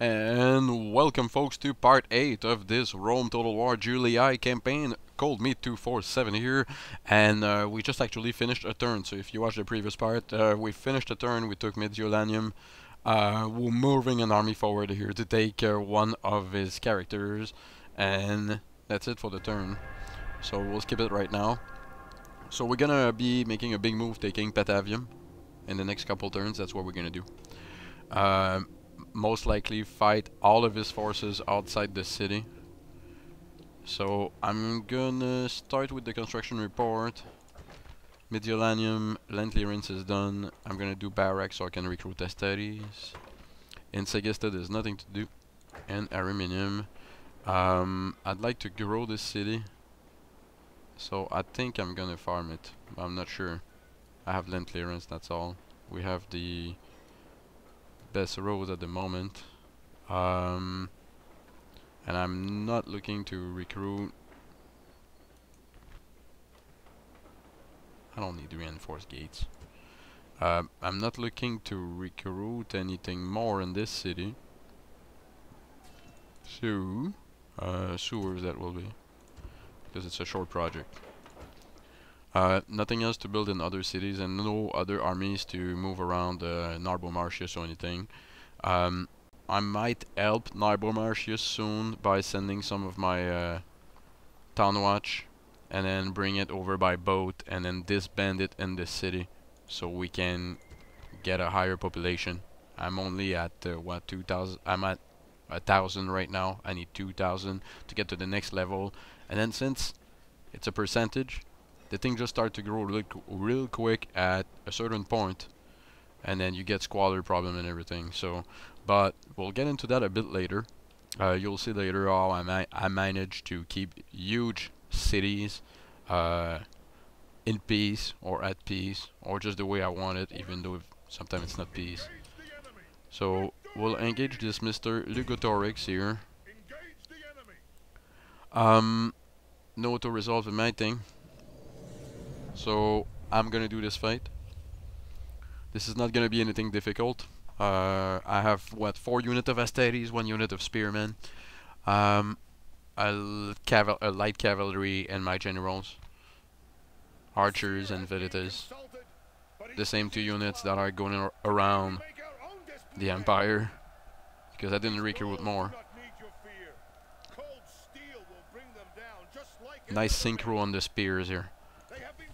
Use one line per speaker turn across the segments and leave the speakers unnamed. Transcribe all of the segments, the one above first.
And welcome folks to part 8 of this Rome Total War Julii campaign. Cold Meat 247 here, and uh, we just actually finished a turn, so if you watched the previous part, uh, we finished a turn, we took Mediolanium, uh, we're moving an army forward here to take one of his characters, and that's it for the turn. So we'll skip it right now. So we're gonna be making a big move taking Patavium in the next couple turns, that's what we're gonna do. Um, most likely fight all of his forces outside the city. So I'm gonna start with the construction report. Mediolanium, land clearance is done. I'm gonna do barracks so I can recruit Hastati's. In Segesta there's nothing to do. And Ariminium. Um, I'd like to grow this city. So I think I'm gonna farm it. I'm not sure. I have land clearance, that's all. We have the best roads at the moment. Um, and I'm not looking to recruit. I don't need reinforced gates. Uh, I'm not looking to recruit anything more in this city. So, uh, sewers that will be. Because it's a short project. Uh, nothing else to build in other cities and no other armies to move around uh, Narbo Martius or anything. Um, I might help Narbo Martius soon by sending some of my uh, town watch and then bring it over by boat and then disband it in the city so we can get a higher population. I'm only at uh, what 2000 I'm at a thousand right now. I need 2000 to get to the next level and then since it's a percentage the thing just start to grow real, real quick at a certain point and then you get squalor problem and everything. So but we'll get into that a bit later. Uh, you'll see later how I, ma I managed to keep huge cities uh, in peace or at peace or just the way I want it even though sometimes it's not peace. So we'll engage this Mr. Lugotorix here. Um, no auto resolve in my thing so I'm gonna do this fight. This is not gonna be anything difficult. Uh, I have what four unit of Hastati's, one unit of spearmen, um, a, a light cavalry, and my generals, archers and velites. The same two units that are going ar around the empire, because I didn't recruit more. Nice synchro on the spears here.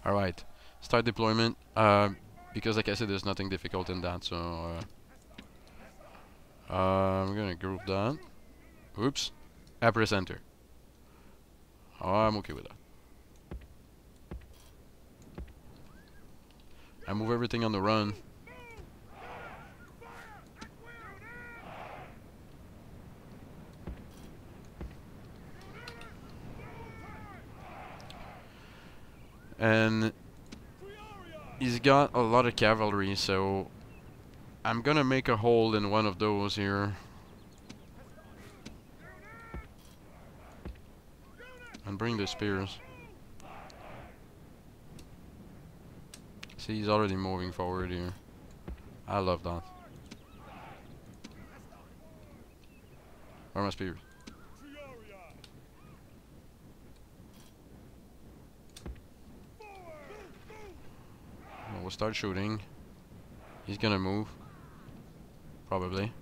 Alright, start deployment. Uh, because like I said, there's nothing difficult in that, so... Uh, uh, I'm gonna group that. Oops. I press enter. Oh, I'm okay with that. I move everything on the run. And he's got a lot of cavalry so I'm gonna make a hole in one of those here. And bring the spears. See he's already moving forward here. I love that. Where are my spears we'll start shooting. He's gonna move. Probably.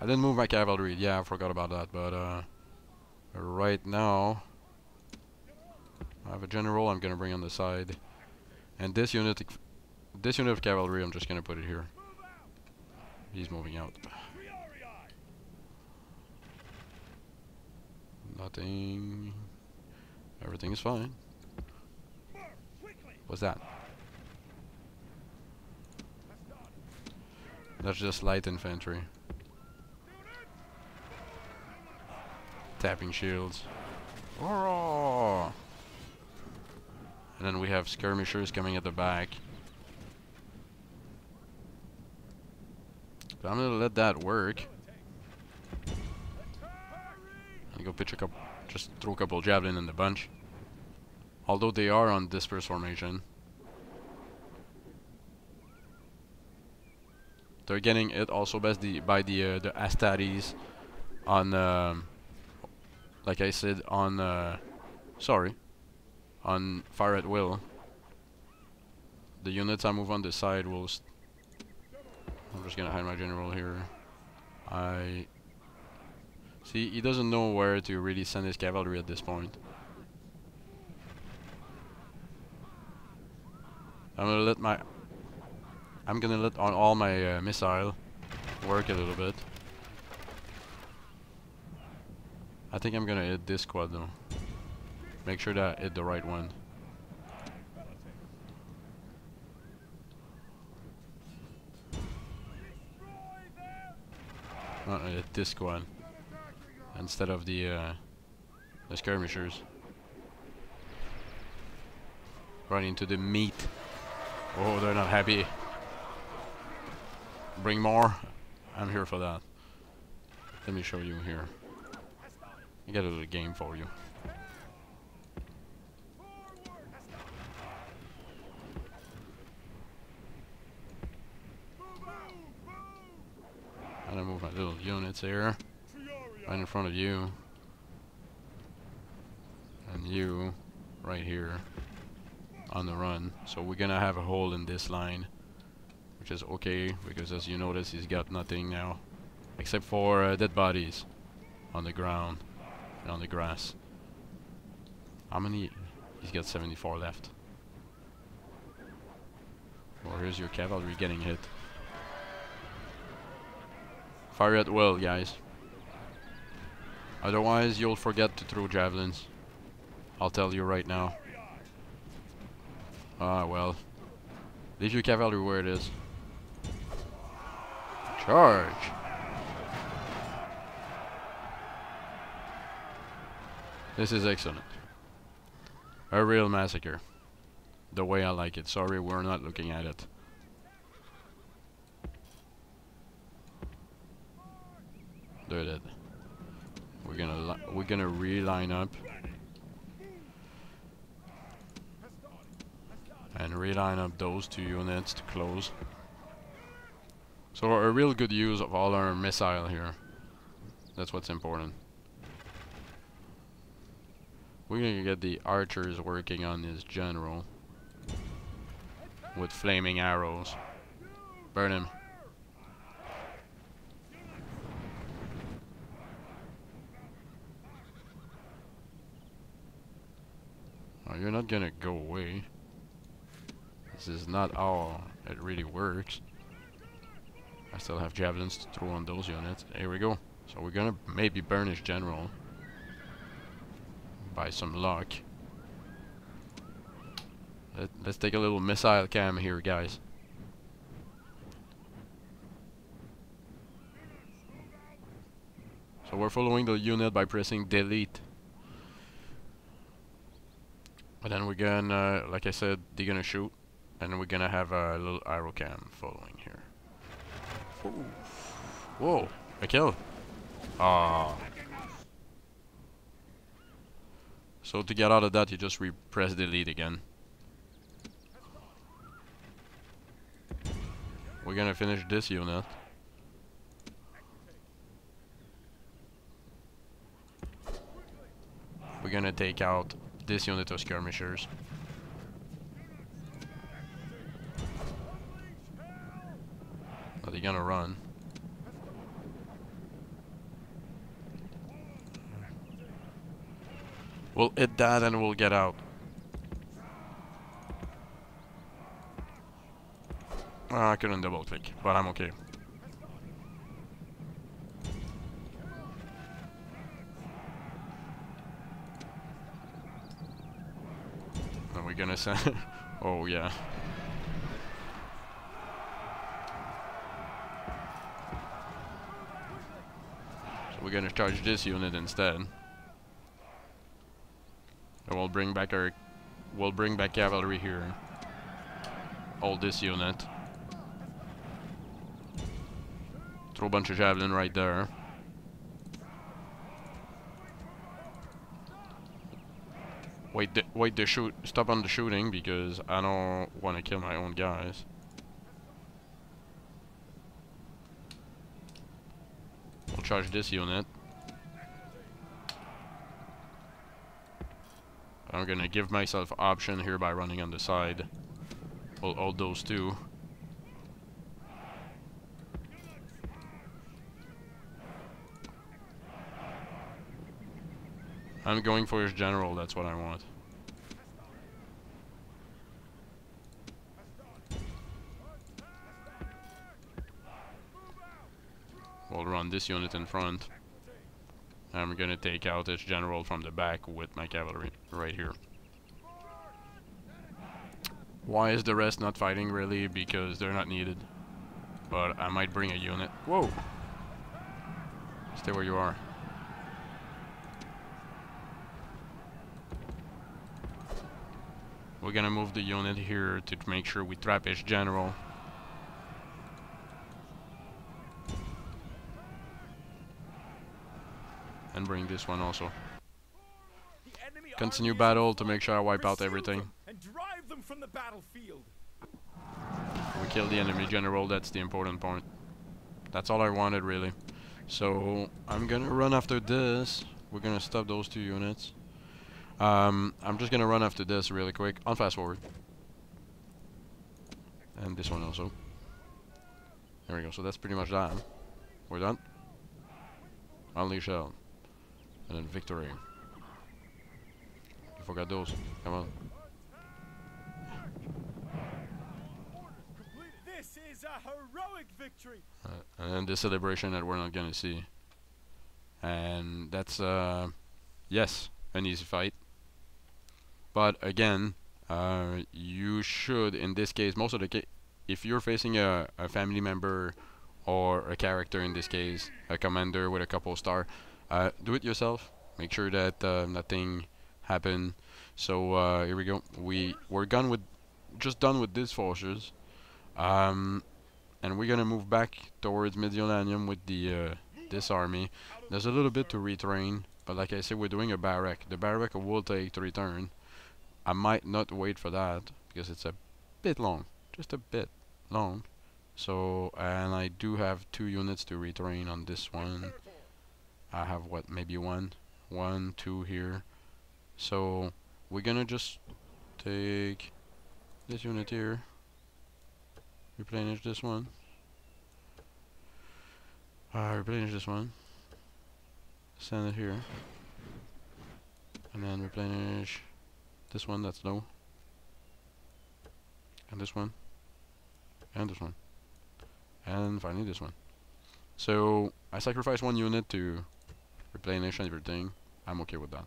I didn't move my cavalry. Yeah, I forgot about that. But uh, right now, I have a general I'm gonna bring on the side, and this unit, this unit of cavalry, I'm just gonna put it here. He's moving out. Nothing. Everything is fine. What's that? That's just light infantry. Tapping shields. And then we have skirmishers coming at the back. But I'm gonna let that work go pitch a couple, just throw a couple javelin in the bunch. Although they are on disperse formation. They're getting it also best the, by the uh, the on, um, like I said, on, uh, sorry, on fire at will. The units I move on the side will. I'm just gonna hide my general here. I see he doesn't know where to really send his cavalry at this point. I'm gonna let my I'm gonna let on all my uh, missile work a little bit. I think I'm gonna hit this squad though. Make sure that I hit the right one. Uh, hit this squad instead of the uh, the skirmishers. Right into the meat. Oh, they're not happy. Bring more. I'm here for that. Let me show you here. I got a little game for you. i And I move my little units here. Right in front of you. And you right here on the run. So we're gonna have a hole in this line, which is okay because as you notice, he's got nothing now, except for uh, dead bodies on the ground and on the grass. How many? He's got 74 left. Well, here's your cavalry getting hit. Fire at will, guys. Otherwise, you'll forget to throw javelins. I'll tell you right now. Ah, well. Leave your cavalry where it is. Charge! This is excellent. A real massacre. The way I like it. Sorry, we're not looking at it. They're dead. We're gonna reline up. and reline up those two units to close. So a real good use of all our missile here. That's what's important. We're gonna get the archers working on this general with flaming arrows. Burn him. You're not gonna go away. This is not how it really works. I still have javelins to throw on those units. Here we go. So we're gonna maybe burnish general. By some luck. Let, let's take a little missile cam here, guys. So we're following the unit by pressing delete. And then we're gonna, like I said, they're gonna shoot. And we're gonna have a little arrow cam following here. Ooh. Whoa, a kill. Ah. So to get out of that, you just repress delete again. We're gonna finish this unit. We're gonna take out this unit of skirmishers. Are they gonna run? We'll hit that and we'll get out. Ah, I couldn't double click, but I'm okay. oh yeah. So we're gonna charge this unit instead. And we'll bring back our... We'll bring back cavalry here. Hold this unit. Throw a bunch of javelin right there. Wait the, wait the shoot, stop on the shooting because I don't want to kill my own guys. We'll charge this unit. I'm gonna give myself option here by running on the side. We'll hold those two. I'm going for his general, that's what I want. We'll run this unit in front. I'm gonna take out his general from the back with my cavalry right here. Why is the rest not fighting really? Because they're not needed. But I might bring a unit. Whoa! Stay where you are. We're gonna move the unit here to make sure we trap his general. And bring this one also. Continue battle to make sure I wipe out everything.
And drive them from the battlefield.
We kill the enemy general, that's the important point. That's all I wanted really. So I'm gonna run after this. We're gonna stop those two units. Um, I'm just gonna run after this really quick. On fast forward. And this one also. There we go. So that's pretty much that. We're done. Unleash hell. And then victory. You forgot those. Come on.
This is a heroic victory.
Uh, and then the celebration that we're not gonna see. And that's, uh, yes, an easy fight. But again, uh, you should, in this case, most of the if you're facing a, a family member or a character, in this case, a commander with a couple star, uh, do it yourself. Make sure that uh, nothing happen. So uh, here we go. We we're done with, just done with these forces, um, and we're gonna move back towards Mediolanum with the uh, this army. There's a little bit to retrain, but like I said, we're doing a barrack. The barrack will take to return. I might not wait for that because it's a bit long, just a bit long. So, and I do have two units to retrain on this one. I have what, maybe one, one, two here. So, we're gonna just take this unit here, replenish this one, uh, replenish this one, send it here, and then replenish this one that's low. And this one. And this one. And finally this one. So I sacrifice one unit to replenish everything. I'm okay with that.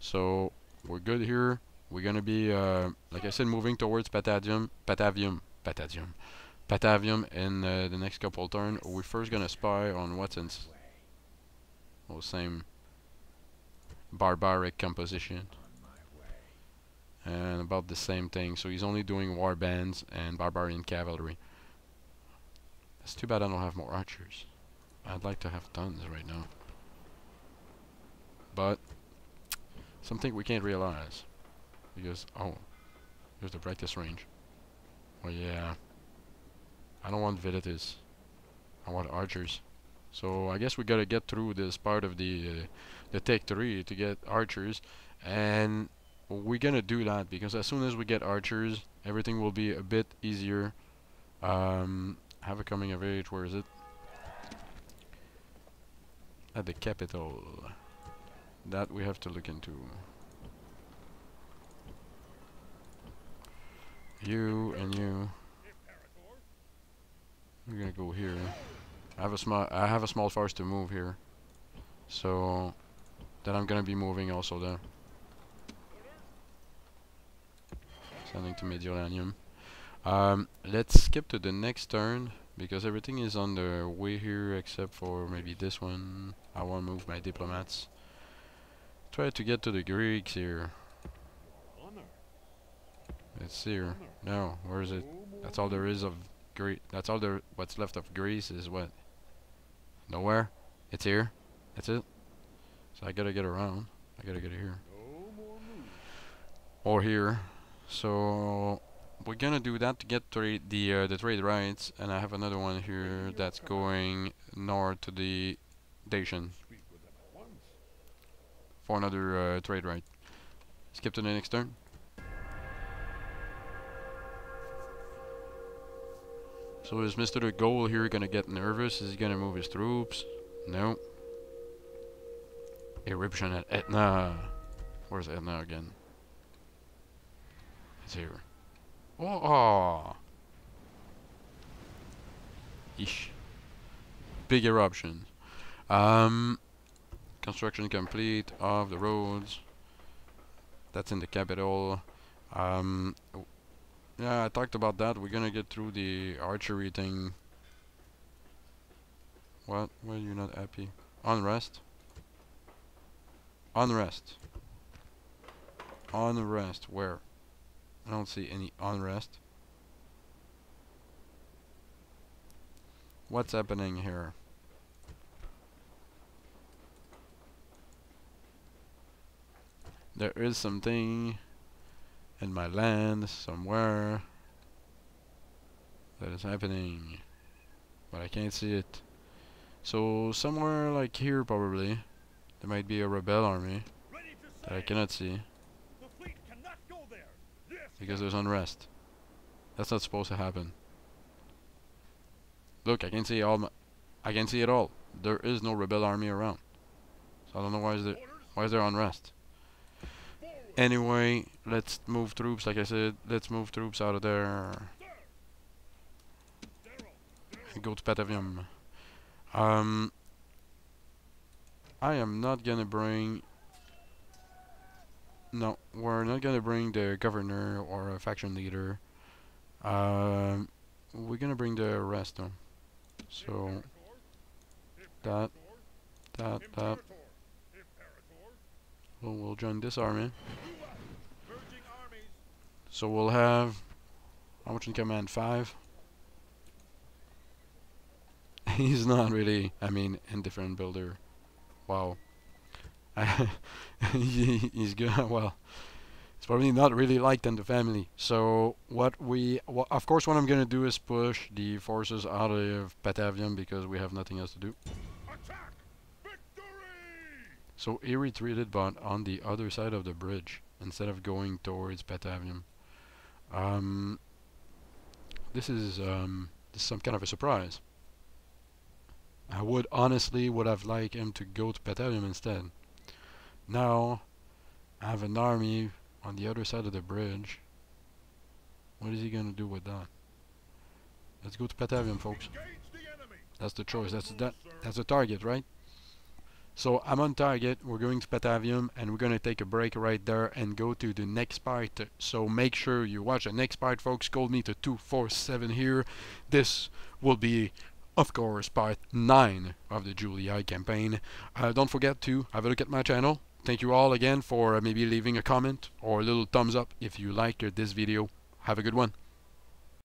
So we're good here. We're gonna be uh, like I said moving towards Patadium Patavium Patadium Patavium in uh, the next couple turn. We're first gonna spy on what's in well, same barbaric composition and about the same thing. So he's only doing war bands and barbarian cavalry. It's too bad I don't have more archers. I'd like to have tons right now. But something we can't realize because oh, here's the practice range. Well, yeah, I don't want villagers. I want archers. So I guess we gotta get through this part of the uh, the Tech 3 to get archers and we're gonna do that because as soon as we get archers everything will be a bit easier. Um, have a coming of age where is it? At the capital. That we have to look into. You and you. We're gonna go here. I have a small I have a small force to move here. So then I'm gonna be moving also there Sending to Mediolanium. Um, let's skip to the next turn because everything is on the way here except for maybe this one. I want to move my diplomats. Try to get to the Greeks here. It's here. No, where is it? That's all there is of Greece. That's all there. What's left of Greece is what? Nowhere. It's here. That's it. So I gotta get around. I gotta get here. Or here. So we're gonna do that to get trade the uh, the trade rights, and I have another one here that's going north to the Dacian. For another uh, trade right. Skip to the next turn. So is Mr. The Goal here gonna get nervous? Is he gonna move his troops? No. Eruption at Etna. Where's Etna again? Here. Oh, oh. Ish. Big eruption. Um, construction complete of the roads. That's in the capital. Um, yeah, I talked about that. We're gonna get through the archery thing. What? Why are you not happy? Unrest? Unrest. Unrest. Where? I don't see any unrest. What's happening here? There is something in my land somewhere that is happening but I can't see it so somewhere like here probably there might be a rebel army that I cannot see because there's unrest. That's not supposed to happen. Look I can see all my I can see it all. There is no rebel army around. So I don't know why is there why is there unrest? Anyway, let's move troops, like I said, let's move troops out of there. And go to Patavium. Um, I am not gonna bring... No, we're not gonna bring the governor or a faction leader. Um, we're gonna bring the rest though. So, that, that, that. Well, we'll join this army. So we'll have how much in command? Five. He's not really. I mean, indifferent builder. Wow. he, he's good. Well, it's probably not really liked in the family. So what we, of course, what I'm gonna do is push the forces out of Patavium because we have nothing else to do. So he retreated, but on the other side of the bridge instead of going towards Patavium. Um, this is um, this is some kind of a surprise. I would honestly would have liked him to go to Patavium instead. Now I have an army on the other side of the bridge. What is he gonna do with that? Let's go to Patavium, folks. That's the choice. That's that. That's the target, right? So I'm on target, we're going to Patavium and we're going to take a break right there and go to the next part. So make sure you watch the next part folks, Cold Meat 247 here. This will be of course part 9 of the Julii campaign. Uh, don't forget to have a look at my channel. Thank you all again for maybe leaving a comment or a little thumbs up if you liked this video. Have a good one.